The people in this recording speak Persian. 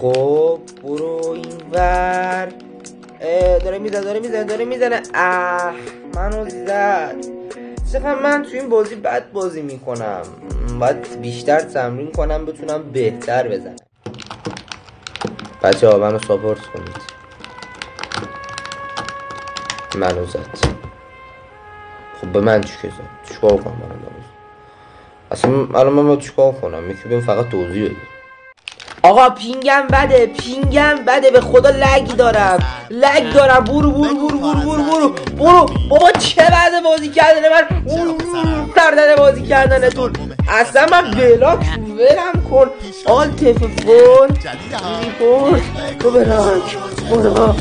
خب برو اینور اه، داره می‌زنه داره می‌زنه داره می‌زنه. اه منو زد. چقدر من تو این بازی بد بازی می‌کنم. باید بیشتر تمرین کنم بتونم بهتر بزنم. بچه ها منو ساپورت کنید. منو زد. خب به من چی زد؟ چیکار کنم زد اصلا الان من چیکار کنم؟ یکی فقط توضیح بده. آقا پینگم بده پینگم بده به خدا لگ دارم لگ دارم. برو برو برو برو برو برو برو. بابا چه بعد بازی کردن من؟ کردن بازی کردنتون. اصلا من بلاک ولم کن. آل تفون ریپورت تو بلاک برو.